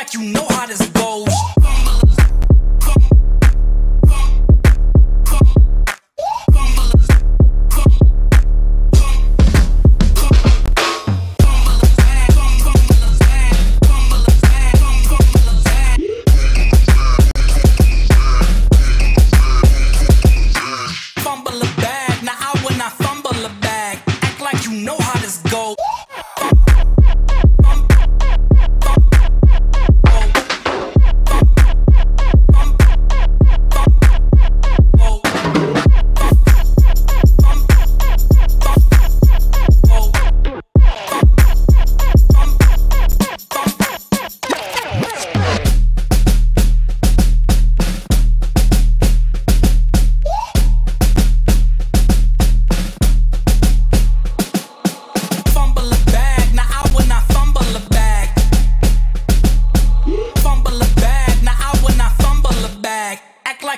like you know how this goes.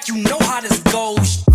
you know how this goes.